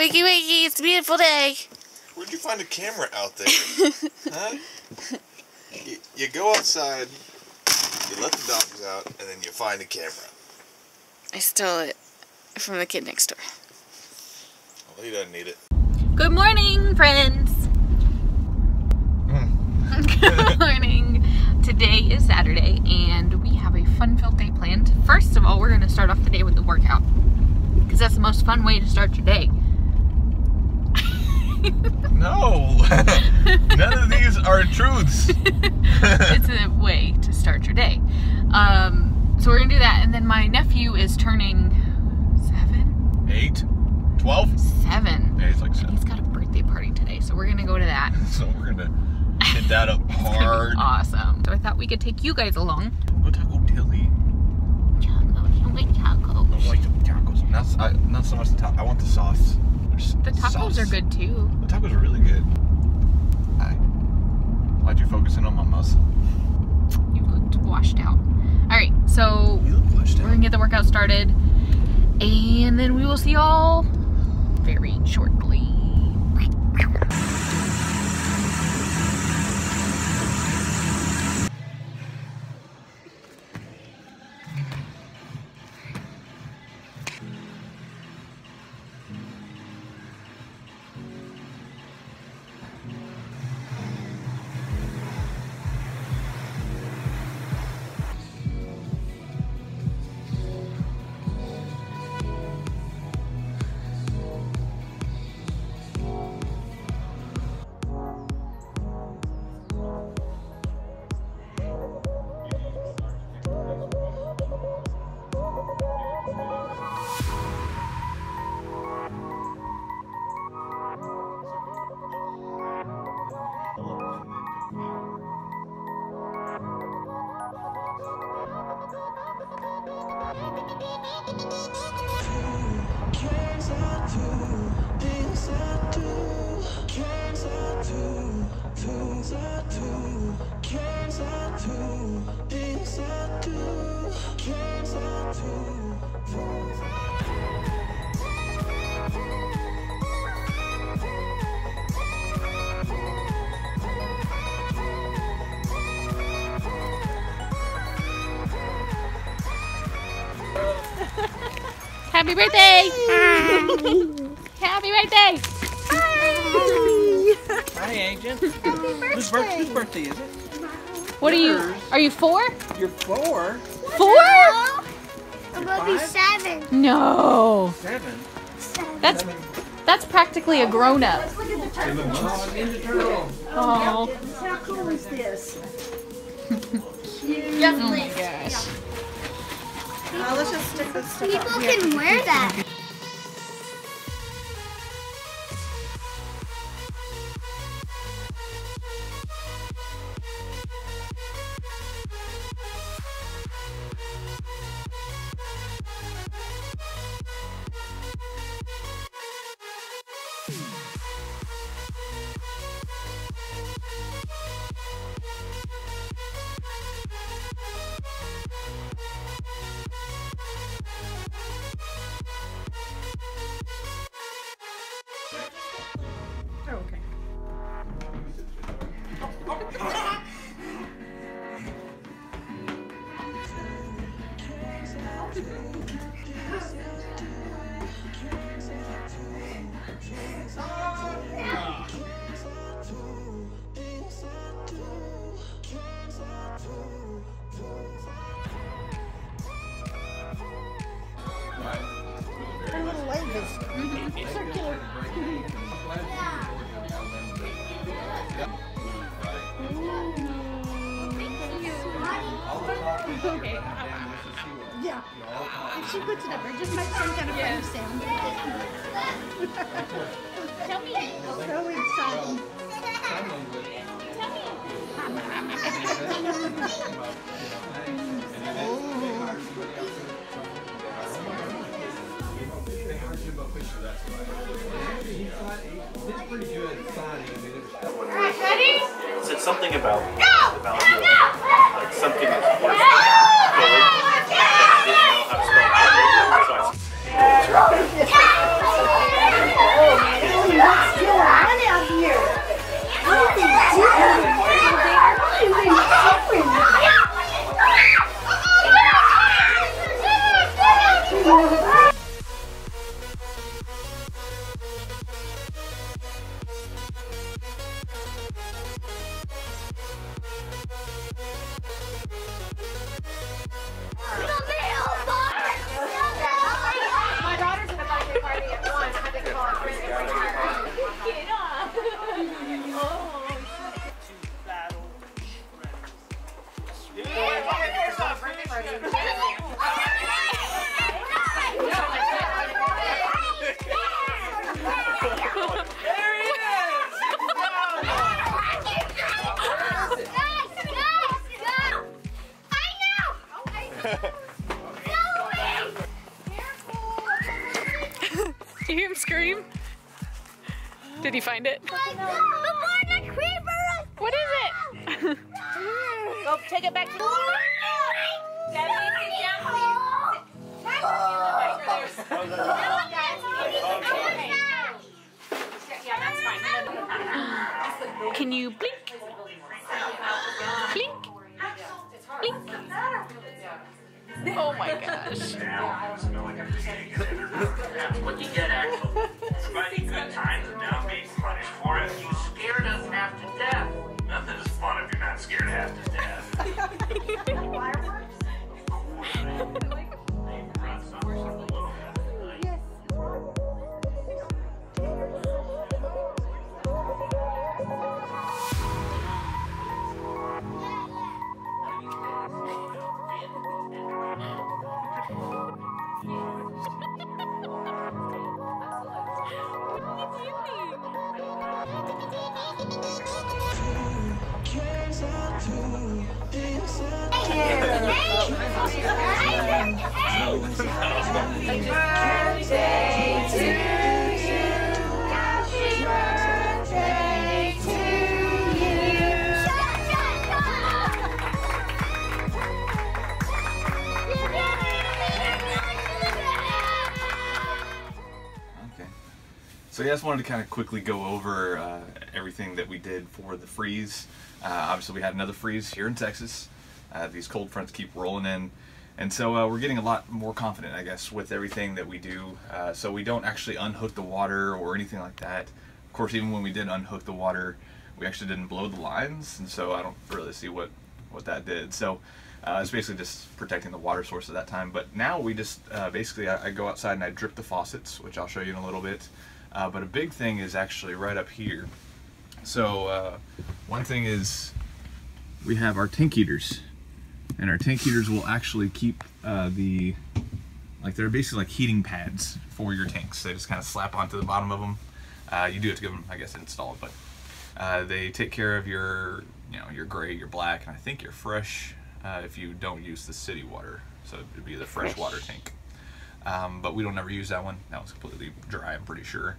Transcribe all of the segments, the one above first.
Wakey, wakey, it's a beautiful day. Where'd you find a camera out there? huh? You, you go outside, you let the dogs out, and then you find a camera. I stole it from the kid next door. Well, he doesn't need it. Good morning, friends. Hmm. Good morning. Today is Saturday, and we have a fun-filled day planned. First of all, we're going to start off the day with the workout, because that's the most fun way to start your day. No! None of these are truths. it's a way to start your day. Um, so we're gonna do that, and then my nephew is turning seven. Eight? Twelve? Seven. Yeah, he's like seven. He's got a birthday party today, so we're gonna go to that. So we're gonna hit that up hard. awesome. So I thought we could take you guys along. Go Taco Deli. Tacos, you like tacos. I don't like tacos. Not, I, not so much the taco. I want the sauce. There's The tacos sauce. are good too. The tacos are really good. Hi. Why'd you focus in on my muscle? You looked washed out. All right, so You look glitched we're gonna get the workout started, and then we will see y'all very shortly. Happy birthday! Happy birthday! Hi, Hi, Agent. Whose, birth- whose birthday is it? What are you? Are you four? You're four. Four? I'm gonna be seven. No. Seven. That's that's practically a grown up. Oh, Ninja Turtle. Oh. How cool is this? Oh my gosh. Uh, let's just stick this stuff People up. can wear that. She puts it up, there just makes some kind of funny sound. Tell me. So exciting. said something about about you, like something that's worth You hear him scream? Did he find it? What is it? Go take it back to Can you blink? Blink. Oh my gosh. what you get, actually. Providing good times and now being punished for it. You scared us half to death. Nothing is fun if you're not scared half to death. Okay. So yeah, I just wanted to kind of quickly go over uh, everything that we did for the freeze. Uh, obviously, we had another freeze here in Texas. Uh, these cold fronts keep rolling in, and so uh, we're getting a lot more confident, I guess, with everything that we do. Uh, so we don't actually unhook the water or anything like that. Of course, even when we did unhook the water, we actually didn't blow the lines, and so I don't really see what what that did. So. Uh, it's basically just protecting the water source at that time. But now we just uh, basically I, I go outside and I drip the faucets, which I'll show you in a little bit. Uh, but a big thing is actually right up here. So one thing is we have our tank heaters, and our tank heaters will actually keep uh, the like they're basically like heating pads for your tanks. They just kind of slap onto the bottom of them. Uh, you do have to give them, I guess, installed, but uh, they take care of your you know your gray, your black, and I think your fresh uh, if you don't use the city water. So it'd be the fresh water tank. Um, but we don't ever use that one. That one's completely dry, I'm pretty sure.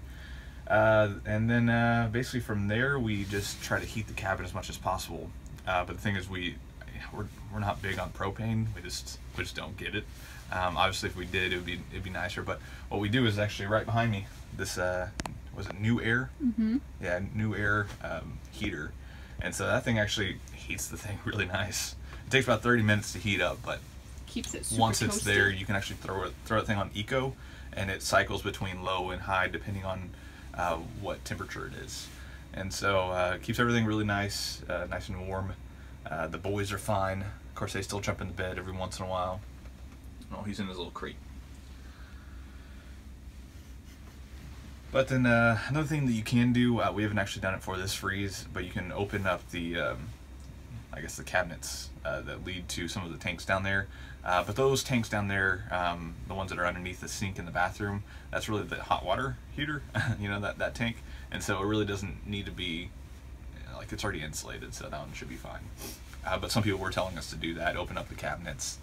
Uh, and then uh, basically from there, we just try to heat the cabin as much as possible. Uh, but the thing is, we we're, we're not big on propane. We just we just don't get it. Um, obviously, if we did, it would be it'd be nicer. But what we do is actually right behind me. This uh, was it NewAir? Mm-hmm. Yeah, NewAir um, heater. And so that thing actually heats the thing really nice. It takes about 30 minutes to heat up, but Keeps it super once it's toasty. there, you can actually throw it throw that thing on eco, and it cycles between low and high depending on uh, what temperature it is. And so uh, it keeps everything really nice, uh, nice and warm. Uh, the boys are fine. Of course, they still jump into bed every once in a while. Oh, he's in his little crate. But then uh, another thing that you can do, uh, we haven't actually done it for this freeze, but you can open up the, um, I guess the cabinets uh, that lead to some of the tanks down there. Uh, but those tanks down there, um, the ones that are underneath the sink in the bathroom, that's really the hot water heater, you know, that, that tank. And so it really doesn't need to be, like it's already insulated, so that one should be fine. Uh, but some people were telling us to do that, open up the cabinets.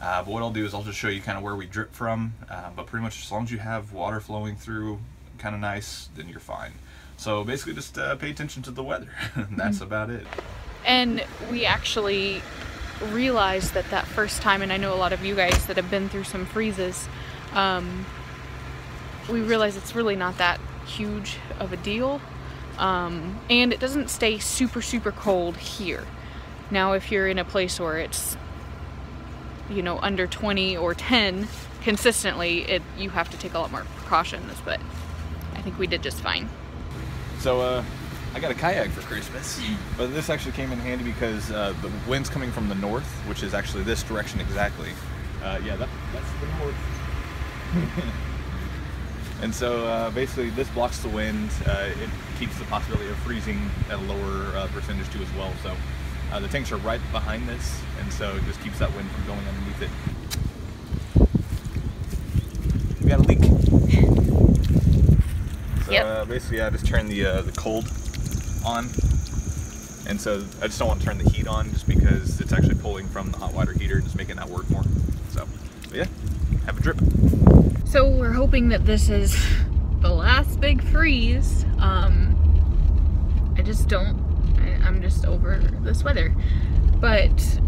Uh, but what I'll do is I'll just show you kind of where we drip from. Uh, but pretty much as long as you have water flowing through kind of nice, then you're fine. So basically just uh, pay attention to the weather. That's about it. And we actually realized that that first time, and I know a lot of you guys that have been through some freezes, um, we realized it's really not that huge of a deal. Um, and it doesn't stay super, super cold here. Now, if you're in a place where it's, you know, under 20 or 10 consistently, it you have to take a lot more precautions, but I think we did just fine. So uh, I got a kayak for Christmas, but this actually came in handy because uh, the wind's coming from the north, which is actually this direction exactly. Uh, yeah, that, that's the north. and so uh, basically this blocks the wind. Uh, it keeps the possibility of freezing at a lower uh, percentage too as well. So uh, the tanks are right behind this, and so it just keeps that wind from going underneath it. We got a leak. So Yep. uh, basically, I just turn the uh, the cold on, and so I just don't want to turn the heat on just because it's actually pulling from the hot water heater and just making that work more. So, yeah, have a drip. So we're hoping that this is the last big freeze, um, I just don't, just over this weather. But,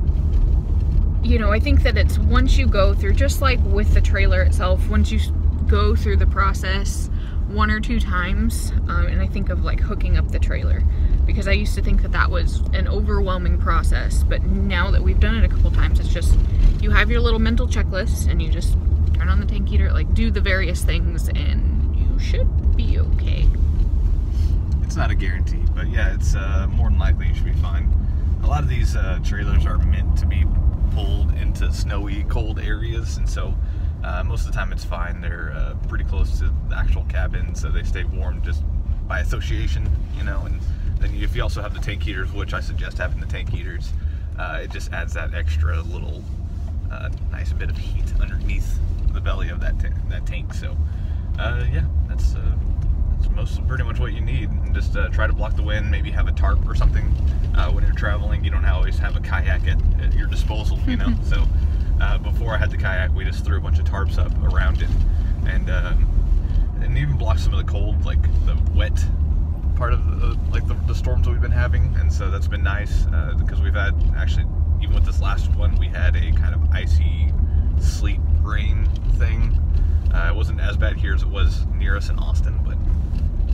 you know, I think that it's once you go through, just like with the trailer itself, once you go through the process one or two times, um, and I think of like hooking up the trailer because I used to think that that was an overwhelming process, but now that we've done it a couple times, it's just you have your little mental checklist and you just turn on the tank heater, like do the various things, and you should be okay. It's not a guarantee, but yeah, it's uh, more than likely you should be fine. A lot of these uh, trailers are meant to be pulled into snowy, cold areas, and so uh, most of the time it's fine. They're uh, pretty close to the actual cabin, so they stay warm just by association, you know. And then if you also have the tank heaters, which I suggest having the tank heaters, uh, it just adds that extra little uh, nice bit of heat underneath the belly of that that tank. So yeah, that's most pretty much what you need. And just uh, try to block the wind. Maybe have a tarp or something uh, when you're traveling. You don't always have a kayak at, at your disposal, you know. so uh, before I had the kayak, we just threw a bunch of tarps up around it, and um, and even block some of the cold, like the wet part of the like the, the storms that we've been having. And so that's been nice uh, because we've had actually even with this last one, we had a kind of icy sleet rain thing. Uh, it wasn't as bad here as it was near us in Austin, but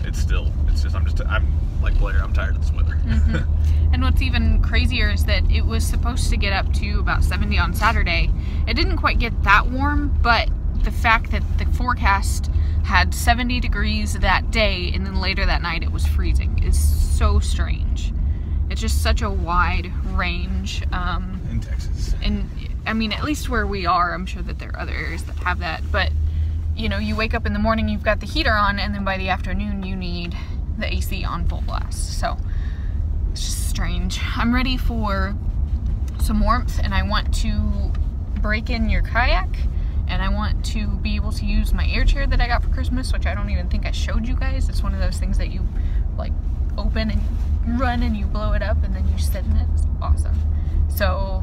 it's still, it's just, I'm just, I'm like Blair, I'm tired of this weather. And what's even crazier is that it was supposed to get up to about 70 on Saturday. It didn't quite get that warm, but the fact that the forecast had 70 degrees that day and then later that night it was freezing is so strange. It's just such a wide range. Um, in Texas. and I mean, at least where we are, I'm sure that there are other areas that have that. But you know, you wake up in the morning, you've got the heater on, and then by the afternoon, you need the AC on full blast. So it's just strange. I'm ready for some warmth, and I want to break in your kayak, and I want to be able to use my air chair that I got for Christmas, which I don't even think I showed you guys. It's one of those things that you like open and run and you blow it up, and then you sit in it. It's awesome. So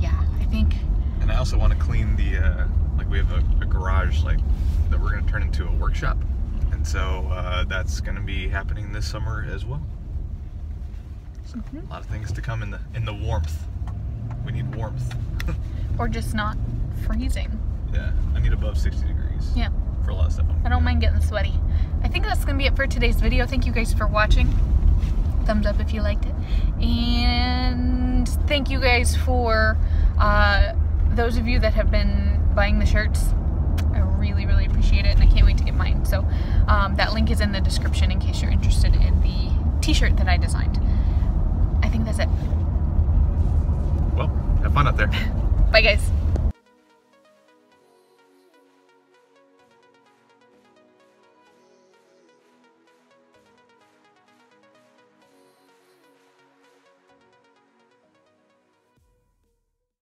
yeah, I think And I also want to clean the, uh, we have a, a garage like that we're going to turn into a workshop. And so uh, that's going to be happening this summer as well. So a lot of things to come in the in the warmth. We need warmth. or just not freezing. yeah, I need above 60 degrees Yeah. for a lot of stuff. I'm I don't mind getting sweaty. I think that's gonna be it for today's video. Thank you guys for watching. Thumbs up if you liked it. And thank you guys for uh, those of you that have been buying the shirts. I really, really appreciate it and I can't wait to get mine. So um, that link is in the description in case you're interested in the t-shirt that I designed. I think that's it. Well, have fun out there. Bye guys.